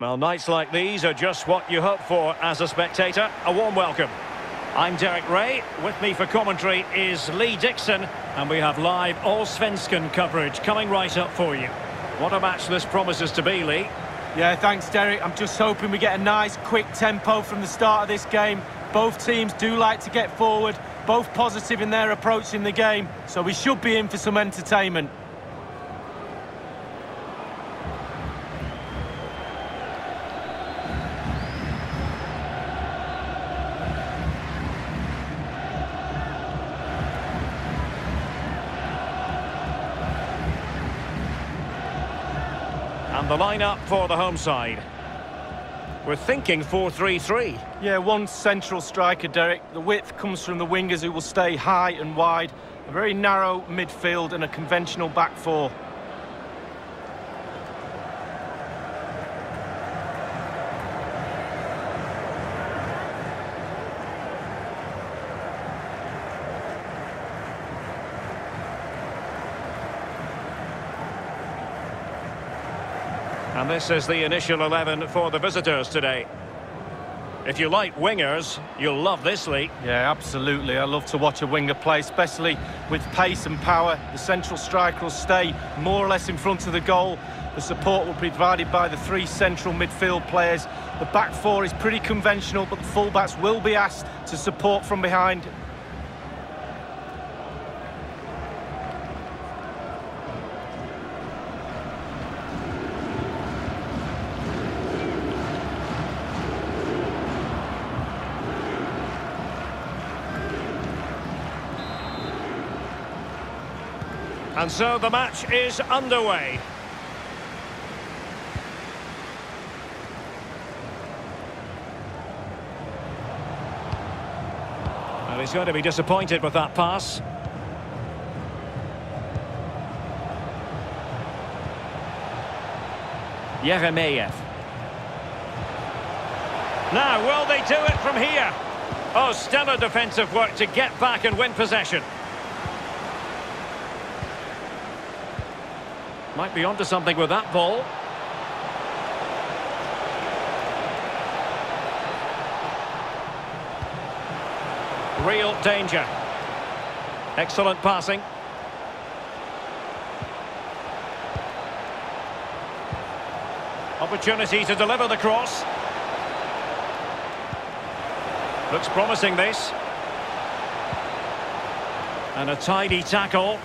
Well, nights like these are just what you hope for as a spectator. A warm welcome. I'm Derek Ray. With me for commentary is Lee Dixon. And we have live Allsvenskan coverage coming right up for you. What a match this promises to be, Lee. Yeah, thanks, Derek. I'm just hoping we get a nice, quick tempo from the start of this game. Both teams do like to get forward, both positive in their approach in the game, so we should be in for some entertainment. The lineup for the home side. We're thinking 4-3-3. Yeah, one central striker, Derek. The width comes from the wingers who will stay high and wide. A very narrow midfield and a conventional back four. And this is the initial 11 for the visitors today. If you like wingers, you'll love this league. Yeah, absolutely. I love to watch a winger play, especially with pace and power. The central striker will stay more or less in front of the goal. The support will be provided by the three central midfield players. The back four is pretty conventional, but the fullbacks will be asked to support from behind And so the match is underway. Well, he's going to be disappointed with that pass. Jeremejeff. Now, will they do it from here? Oh, stellar defensive work to get back and win possession. Might be onto something with that ball. Real danger. Excellent passing. Opportunity to deliver the cross. Looks promising this. And a tidy tackle.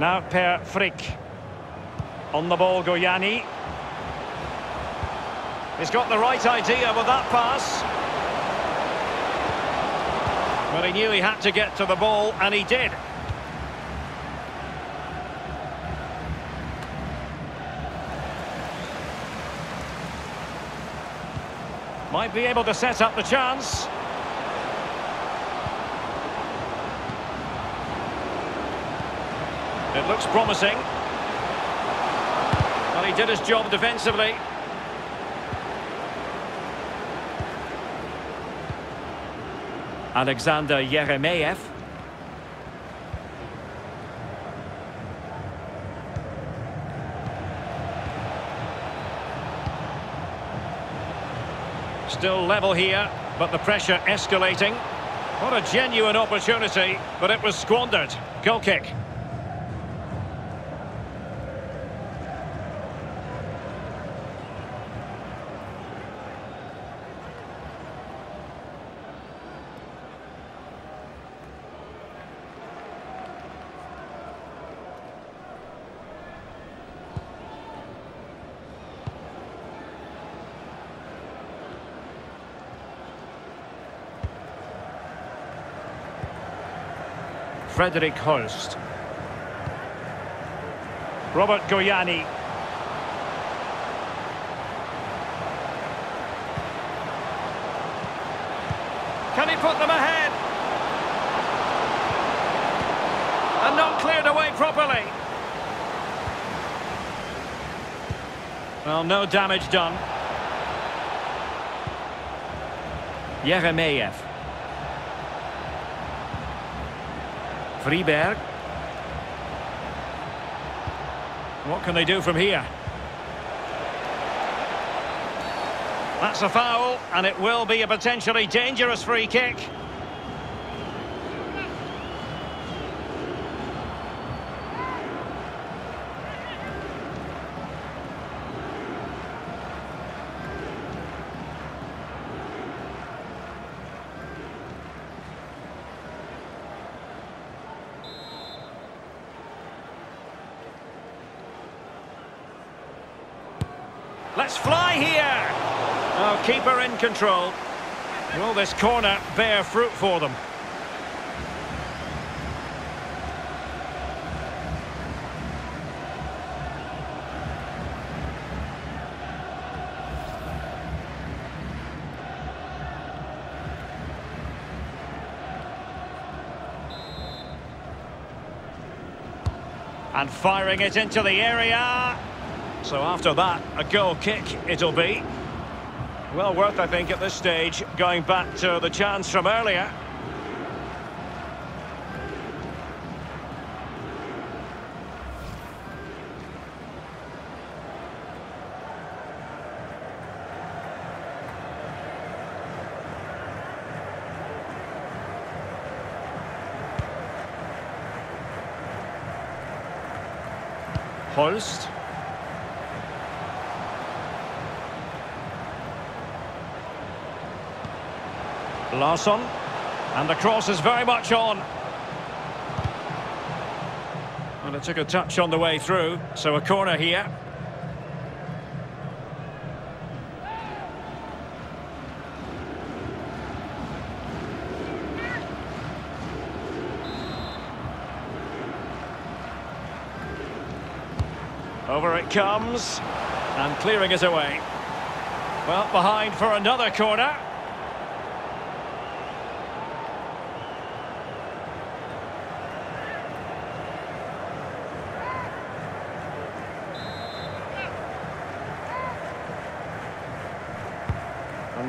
Now Per Frick. On the ball, Gojani. He's got the right idea with that pass. But he knew he had to get to the ball, and he did. Might be able to set up the chance. It looks promising. Well, he did his job defensively. Alexander Jeremejeff. Still level here, but the pressure escalating. What a genuine opportunity, but it was squandered. Goal kick. Frederik Holst. Robert Gojani. Can he put them ahead? And not cleared away properly. Well, no damage done. Jeremejeff. Friberg. What can they do from here? That's a foul, and it will be a potentially dangerous free kick. Let's fly here. Oh, keeper in control. Will this corner bear fruit for them? And firing it into the area. So after that, a goal kick it'll be. Well worth, I think, at this stage, going back to the chance from earlier. Holst. Larsson. And the cross is very much on. And it took a touch on the way through, so a corner here. Over it comes, and clearing it away. Well, behind for another corner.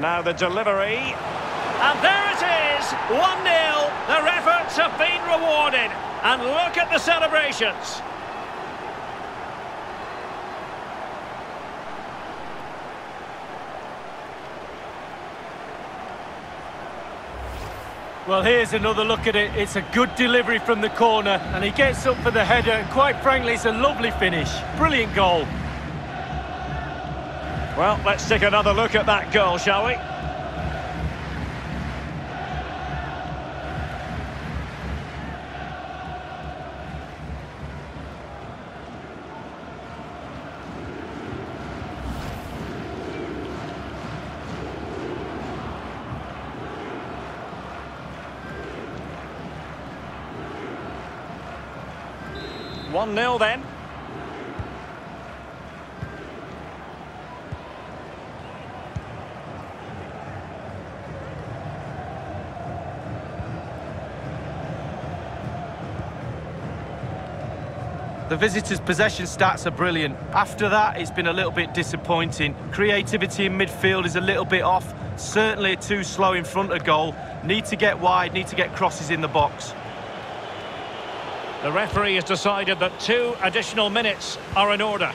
Now the delivery. And there it is! 1-0. Their efforts have been rewarded. And look at the celebrations. Well, here's another look at it. It's a good delivery from the corner, and he gets up for the header, and quite frankly, it's a lovely finish. Brilliant goal. Well, let's take another look at that goal, shall we? One 0 then. Visitors' possession stats are brilliant. After that, it's been a little bit disappointing. Creativity in midfield is a little bit off. Certainly too slow in front of goal. Need to get wide, need to get crosses in the box. The referee has decided that two additional minutes are in order.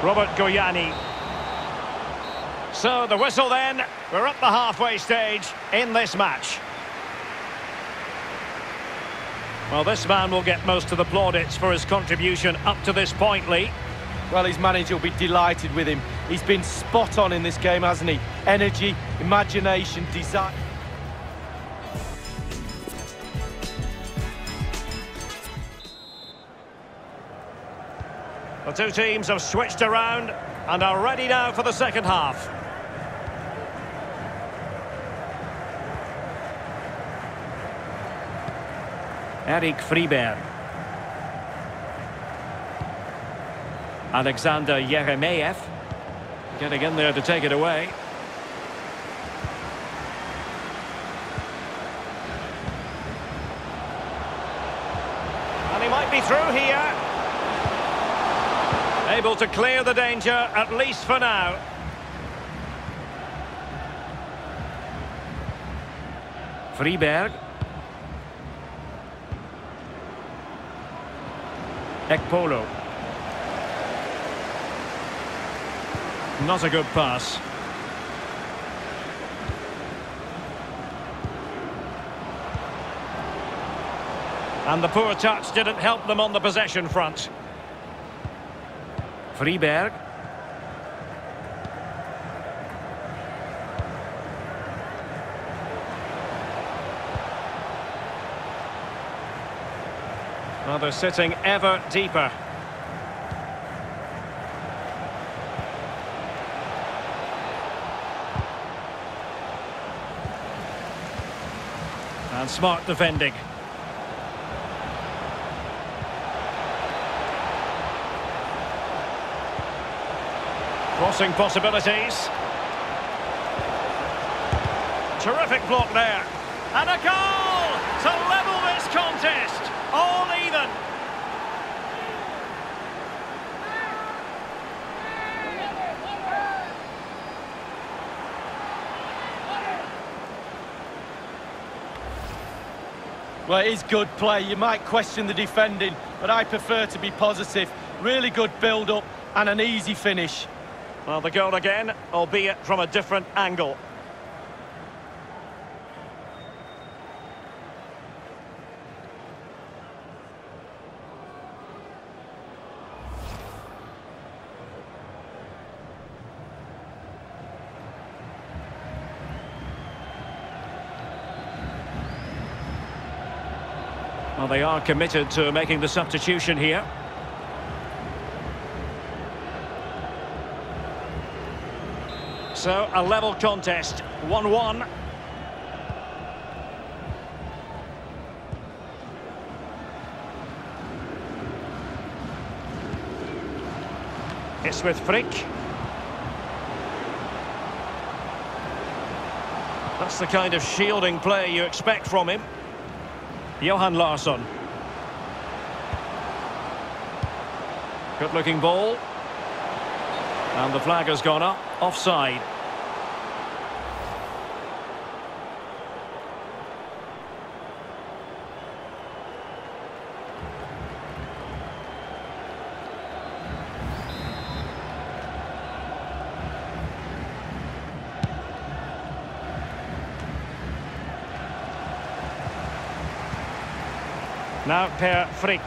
Robert Gojani. So the whistle then, we're at the halfway stage in this match. Well, this man will get most of the plaudits for his contribution up to this point, Lee. Well, his manager will be delighted with him. He's been spot on in this game, hasn't he? Energy, imagination, desire. The two teams have switched around and are ready now for the second half. Erik Friberg. Alexander Jeremejeff. Getting in there to take it away. And he might be through here. Able to clear the danger, at least for now. Friberg. Ekpolo. Not a good pass. And the poor touch didn't help them on the possession front. Friberg. Well, they're sitting ever deeper. And smart defending. Crossing possibilities. Terrific block there. And a goal to level this contest. All even. Well, it is good play. You might question the defending, but I prefer to be positive. Really good build-up and an easy finish. Well, the goal again, albeit from a different angle. Well, they are committed to making the substitution here. So, a level contest, 1-1. It's with Frick. That's the kind of shielding play you expect from him. Johan Larsson. Good looking ball. And the flag has gone up, offside. Now Per Frick.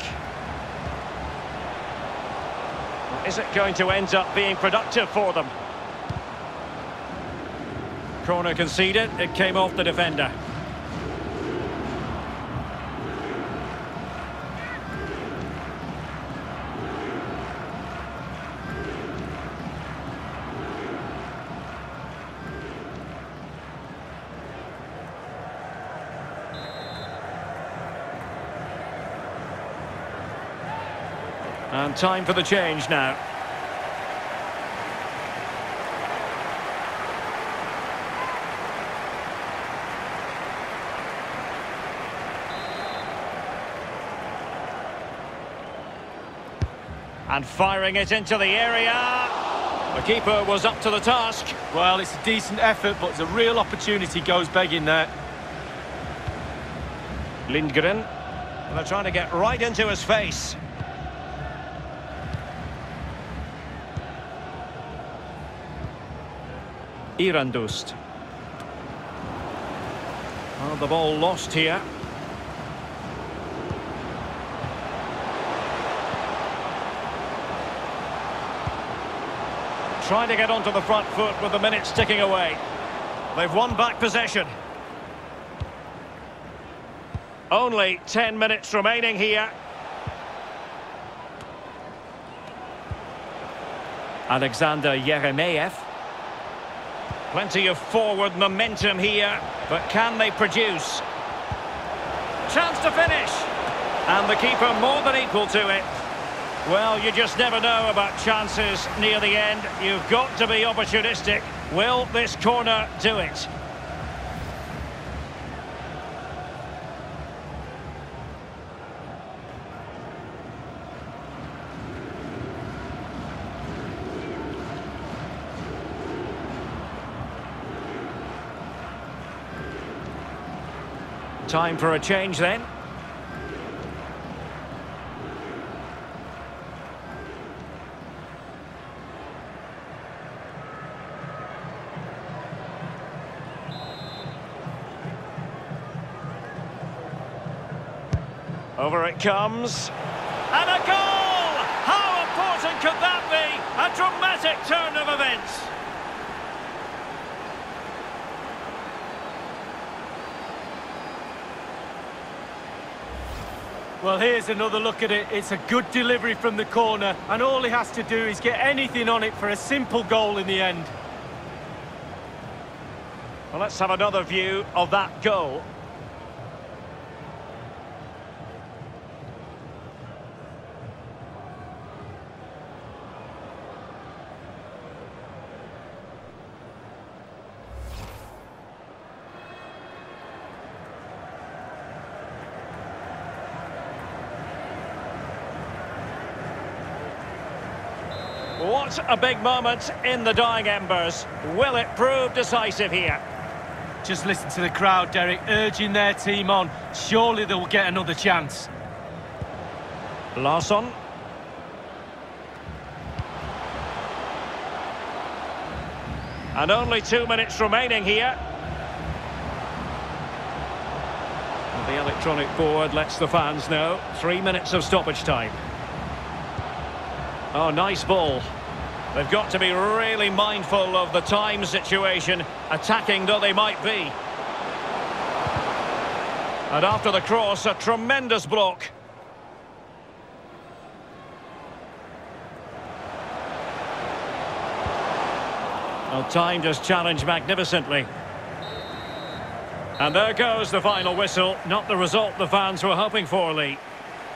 Is it going to end up being productive for them? Corner conceded, it came off the defender. And time for the change now. And firing it into the area. The keeper was up to the task. Well, it's a decent effort, but it's a real opportunity goes begging there. Lindgren. And they're trying to get right into his face. Irandust. Well, the ball lost here. Trying to get onto the front foot with the minutes ticking away. They've won back possession. Only 10 minutes remaining here. Alexander Jeremejeff. Plenty of forward momentum here, but can they produce? Chance to finish! And the keeper more than equal to it. Well, you just never know about chances near the end. You've got to be opportunistic. Will this corner do it? Time for a change then. Over it comes. And a goal! How important could that be? A dramatic turn of events. Well, here's another look at it. It's a good delivery from the corner, and all he has to do is get anything on it for a simple goal in the end. Well, let's have another view of that goal. What a big moment in the dying embers. Will it prove decisive here? Just listen to the crowd, Derek, urging their team on. Surely they'll get another chance. Larsson. And only two minutes remaining here. And the electronic board lets the fans know. Three minutes of stoppage time. Oh, nice ball. They've got to be really mindful of the time situation, attacking though they might be. And after the cross, a tremendous block. Well, time just challenged magnificently. And there goes the final whistle. Not the result the fans were hoping for, Lee.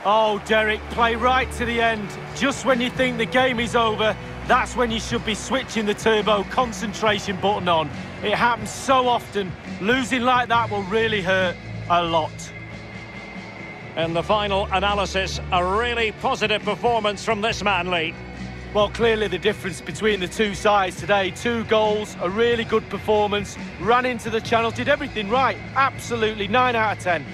Oh, Derek, play right to the end. Just when you think the game is over, that's when you should be switching the turbo concentration button on. It happens so often. Losing like that will really hurt a lot. And the final analysis, a really positive performance from this man, Lee. Well, clearly the difference between the two sides today. Two goals, a really good performance, ran into the channel, did everything right. Absolutely, 9 out of 10.